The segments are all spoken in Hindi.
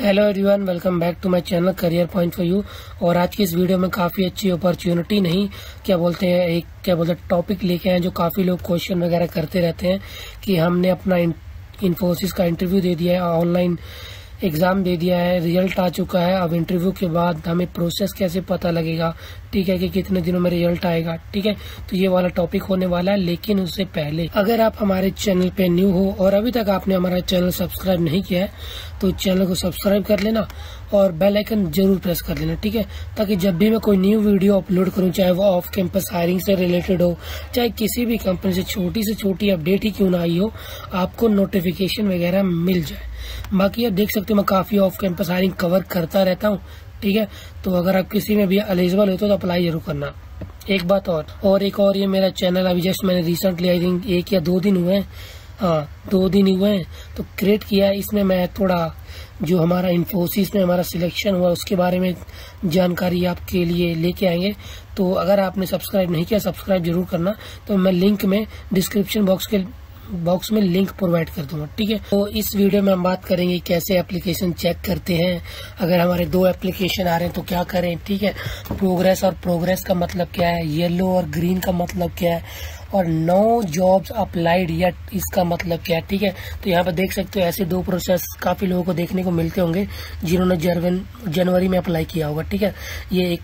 Hello everyone welcome back to my channel career point for you और आज की इस वीडियो में काफ़ी अच्छी अपॉर्चुनिटी नहीं, क्या बोलते हैं, एक, क्या बोलते हैं टॉपिक लेके आए जो काफ़ी लोग क्वेश्चन वगैरह करते रहते हैं कि हमने अपना इन्फोसिस का इंटरव्यू दे दिया है ऑनलाइन एग्ज़ाम दे दिया है, रिज़ल्ट आ चुका है, अब इंटरव्यू के बाद हमें प्रोसेस कैसे पता लगेगा? ठीक है कि कितने दिनों में रिज़ल्ट आएगा? ठीक है? तो ये वाला टॉपिक होने वाला है, लेकिन उससे पहले, अगर आप हमारे चैनल पे न्यू हो और अभी तक आपने हमारा चैनल सब्सक्राइब नहीं किया है तो चैनल को सब्सक्राइब कर लेना और बेल आइकन ज़रूर प्रेस कर लेना, ठीक है? ताकि जब भी मैं कोई न्यू वीडियो अपलोड करूँ, चाहे वो ऑफ़ कैंपस हायरिंग से रिलेटेड हो, चाहे किसी भी कंपनी से छोटी से छोटी अपडेट ही क्यों ना आई हो, आपको नोटिफिकेशन वगैरह मिल जाए। बाकी आप देख सकते हो मैं काफ़ी ऑफ़ कैंपस हायरिंग कवर करता रहता हूँ, ठीक है? तो अगर आप किसी में भी एलिजिबल हो तो अप्लाई ज़रूर करना। एक बात और और एक और ये मेरा चैनल अभी जस्ट मैंने रिसेंटली आई थिंक एक या दो दिन हुए हैं। हाँ दो दिन हुए हैं। तो क्रिएट किया है, इसमें मैं थोड़ा जो हमारा इन्फोसिस में हमारा सिलेक्शन हुआ, उसके बारे में जानकारी आपके लिए लेके आएँगे। तो अगर आपने सब्सक्राइब नहीं किया सब्सक्राइब ज़रूर करना। तो मैं लिंक में डिस्क्रिप्शन बॉक्स के बॉक्स में लिंक प्रोवाइड कर दूँगा, ठीक है? तो इस वीडियो में हम बात करेंगे कैसे एप्लीकेशन चेक करते हैं। अगर हमारे दो एप्लीकेशन आ रहे हैं तो क्या करें, ठीक है? प्रोग्रेस और प्रोग्रेस का मतलब क्या है? येलो और ग्रीन का मतलब क्या है? और नो जॉब्स अप्लाइड या इसका मतलब क्या है, ठीक है? तो यहाँ पर देख सकते हो, ऐसे दो प्रोसेस काफ़ी लोगों को देखने को मिलते होंगे, जिन्होंने जनवरी में अप्लाई किया होगा, ठीक है? ये एक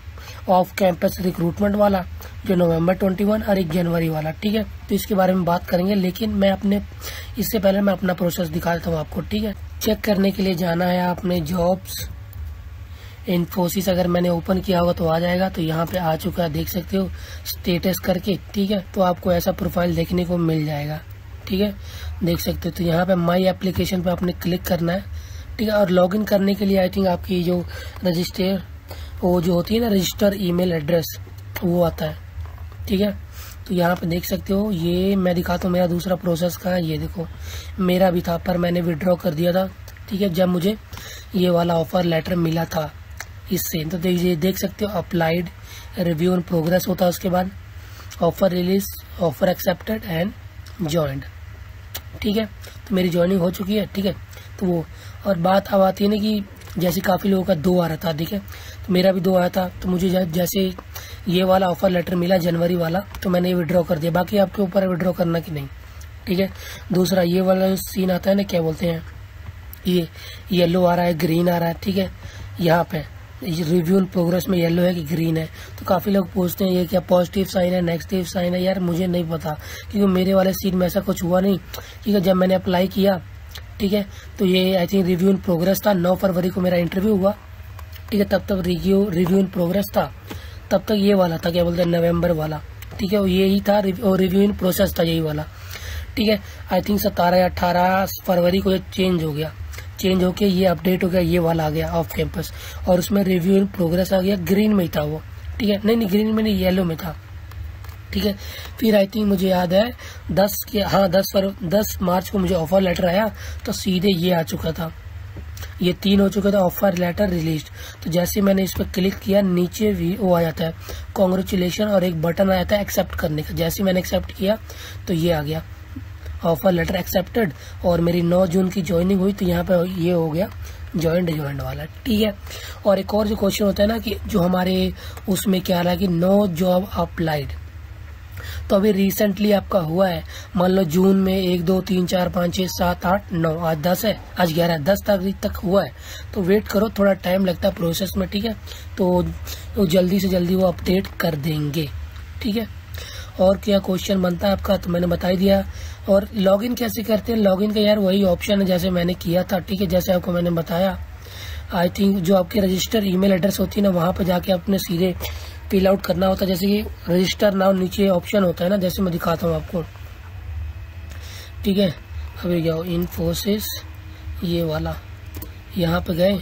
ऑफ़ कैंपस रिक्रूटमेंट वाला, जो नवंबर 21 और एक जनवरी वाला, ठीक है? तो इसके बारे में बात करेंगे, लेकिन मैं अपने, इससे पहले मैं अपना प्रोसेस दिखा देता हूँ आपको, ठीक है? चेक करने के लिए जाना है आपने जॉब्स इन्फोसिस अगर मैंने ओपन किया होगा तो आ जाएगा तो यहाँ पे आ चुका है, देख सकते हो स्टेटस करके, ठीक है? तो आपको ऐसा प्रोफ़ाइल देखने को मिल जाएगा, ठीक है? देख सकते हो तो यहाँ पे माई एप्लीकेशन पे आपने क्लिक करना है, ठीक है? और लॉगिन करने के लिए आई थिंक आपकी जो रजिस्टर वो जो होती है ना रजिस्टर ईमेल एड्रेस वो आता है। ठीक है? तो यहाँ पे देख सकते हो, ये मैं दिखाता हूँ, मेरा दूसरा प्रोसेस का है, ये देखो। मेरा भी था, पर मैंने विड्रॉ कर दिया था। ठीक है? जब मुझे ये वाला ऑफ़र लेटर मिला था इससे तो ये देख सकते हो अप्लाइड रिव्यू एंड प्रोग्रेस होता है उसके बाद। Offer release offer accepted and joint ठीक है? तो मेरी ज्वाइनिंग हो चुकी है, ठीक है? तो वो और बात अब आती है ना कि जैसे काफ़ी लोगों का दो आ रहा था, ठीक है? तो मेरा भी दो आया था तो मुझे जैसे ये वाला ऑफ़र लेटर मिला, जनवरी वाला तो मैंने ये विड्रॉ कर दिया। बाकी आपके ऊपर विड्रॉ करना कि नहीं, ठीक है? दूसरा ये वाला सीन आता है ना, क्या बोलते हैं? ये येलो आ रहा है ग्रीन आ रहा है, ठीक है? यहाँ पे रिव्यू इन प्रोग्रेस में येलो है कि ग्रीन है? तो काफ़ी लोग पूछते हैं ये क्या पॉजिटिव साइन है नेगेटिव साइन है? यार मुझे नहीं पता, क्योंकि मेरे वाले सीन में ऐसा कुछ हुआ नहीं क्योंकि जब मैंने अप्लाई किया ठीक है? तो ये I think review in progress था। नौ फरवरी को मेरा इंटरव्यू हुआ। ठीक है? तब तक रिव्यू रिव्यू इन प्रोग्रेस था। तब तक ये वाला था, क्या बोलते हैं, नवंबर वाला। ठीक है? ये ही था और रिव्यू इन प्रोसेस था यही वाला। ठीक है? आई थिंक सतारह या अठारह फरवरी को ये चेंज हो गया। चेंज होके ये अपडेट हो गया, ये वाला आ गया ऑफ़ कैंपस और उसमें रिव्यू इन प्रोग्रेस आ गया ग्रीन में ही था वो। ठीक है? नहीं नहीं ग्रीन में नहीं येलो में था। ठीक है? फिर आई थिंक मुझे याद है, दस के हाँ दस फर दस मार्च को मुझे ऑफ़र लेटर आया तो सीधे ये आ चुका था। ये तीन हो चुका था ऑफ़र लेटर रिलीज़ तो जैसे मैंने इस पर क्लिक किया, नीचे भी वो आ जाता है। कॉन्ग्रेचुलेशन और एक बटन आ जाता है एक्सेप्ट करने का। जैसे मैंने एक्सेप्ट किया तो ये आ गया। ऑफ़र लेटर एक्सेप्टेड और मेरी 9 जून की ज्वाइनिंग हुई तो यहाँ पे ये हो गया ज्वाइंट ज्वाइंट वाला। ठीक है? और एक और जो क्वेश्चन होता है ना कि जो हमारे, उसमें क्या रहा है कि नो जॉब अप्लाइड तो अभी रिसेंटली आपका हुआ है। मान लो जून में एक दो तीन चार पाँच छह सात आठ नौ आज दस है। आज ग्यारह दस तारीख तक हुआ है। तो वेट करो थोड़ा टाइम लगता है प्रोसेस में ठीक है? तो, जल्दी से जल्दी वो अपडेट कर देंगे ठीक है? और क्या क्वेश्चन बनता है आपका? तो मैंने बता ही दिया। और लॉगिन कैसे करते हैं? लॉगिन का यार वही ऑप्शन है जैसे मैंने किया था ठीक है? जैसे आपको मैंने बताया। आई थिंक जो आपके रजिस्टर ईमेल एड्रेस होती है ना वहाँ पर जाके अपने सीधे फिल आउट करना होता है। जैसे कि रजिस्टर नाउ नीचे ऑप्शन होता है ना, जैसे मैं दिखाता हूँ आपको। ठीक है? अभी जाओ इन्फोसिस ये वाला। यहाँ पे गए।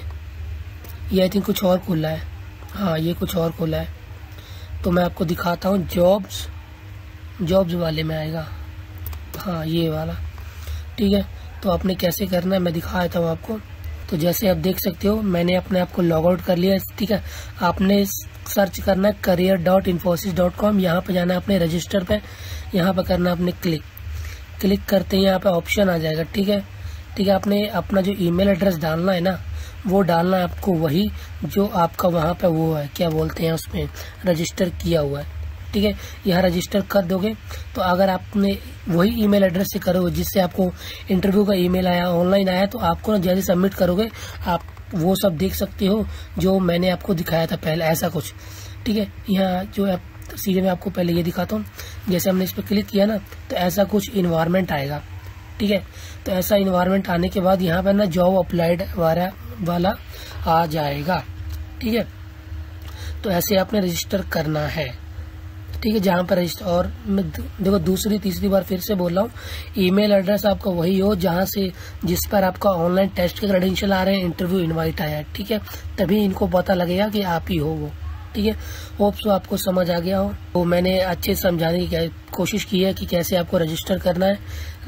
ये आई थिंक कुछ और खुला है। हाँ ये कुछ और खुला है। तो मैं आपको दिखाता हूँ जॉब्स जॉब्स वाले में आएगा। हाँ ये वाला। ठीक है? तो आपने कैसे करना है, मैं दिखा देता हूँ आपको। तो जैसे आप देख सकते हो, मैंने अपने आप को लॉग आउट कर लिया। ठीक है? आपने सर्च करना है career dot Infosys dot com यहाँ पर जाना है अपने रजिस्टर पे। यहाँ पर करना अपने क्लिक क्लिक करते ही यहाँ पे ऑप्शन आ जाएगा। ठीक है? ठीक है, आपने अपना जो ईमेल एड्रेस डालना है ना, वो डालना है आपको वही जो आपका वहाँ पे वो है, क्या बोलते हैं उसमें रजिस्टर किया हुआ है। ठीक है, यहाँ रजिस्टर कर दोगे। तो अगर आपने वही ईमेल एड्रेस से करोगे, जिससे आपको इंटरव्यू का ईमेल आया ऑनलाइन आया तो आपको ना जैसे सबमिट करोगे। आप वो सब देख सकते हो, जो मैंने आपको दिखाया था पहले, ऐसा कुछ। ठीक है, यहाँ जो है सीधे मैं आपको पहले ये दिखाता हूँ। जैसे हमने इस पर क्लिक किया ना तो ऐसा कुछ इन्वायरमेंट आएगा। ठीक है तो ऐसा इन्वायरमेंट आने के बाद यहाँ पर ना जॉब अप्लाइड वाला वाला आ जाएगा। ठीक है तो ऐसे आपने रजिस्टर करना है। ठीक है, जहाँ पर रजिस्टर और मैं देखो, दूसरी तीसरी बार फिर से बोल रहा हूँ, ईमेल एड्रेस आपका वही हो, जहाँ से जिस पर आपका ऑनलाइन टेस्ट के क्रेडेंशियल आ रहे हैं, इंटरव्यू इनवाइट आया है, ठीक है? तभी इनको पता लगेगा कि आप ही हो वो, ठीक है? होप्स आपको समझ आ गया हो। तो मैंने अच्छे से समझाने की कोशिश की है कि कैसे आपको रजिस्टर करना है।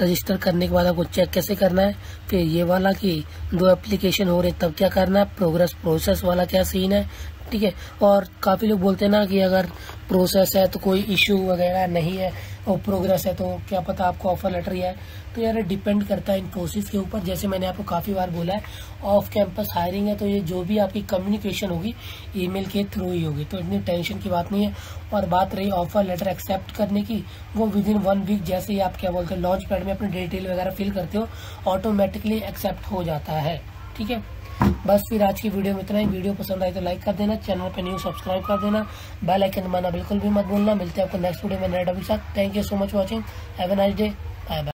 रजिस्टर करने के बाद आपको चेक कैसे करना है, फिर ये वाला कि दो एप्लीकेशन हो रहे तब क्या करना है? प्रोग्रेस प्रोसेस वाला क्या सीन है? ठीक है। और काफ़ी लोग बोलते हैं ना कि अगर प्रोसेस है तो कोई इश्यू वगैरह नहीं है और प्रोग्रेस है तो क्या पता आपको ऑफ़र लेटर ही है। तो यार डिपेंड करता है इन प्रोसेस के ऊपर। जैसे मैंने आपको काफ़ी बार बोला है ऑफ़ कैंपस हायरिंग है तो ये जो भी आपकी कम्युनिकेशन होगी ईमेल के थ्रू ही होगी। तो इतनी टेंशन की बात नहीं है। और बात रही ऑफ़र लेटर एक्सेप्ट करने की, वो विद इन वन वीक जैसे ही आप क्या बोलते हैं लॉन्च पैड में अपनी डिटेल वगैरह फिल करते हो ऑटोमेटिकली एक्सेप्ट हो जाता है। ठीक है? बस फिर आज की वीडियो में इतना ही। वीडियो पसंद आए तो लाइक कर देना चैनल पर न्यू सब्सक्राइब कर देना बेल आइकन दबाना बिल्कुल भी मत भूलना। मिलते हैं आपको नेक्स्ट वीडियो में नए टॉपिक साथ। Thank you so much watching have nice day bye bye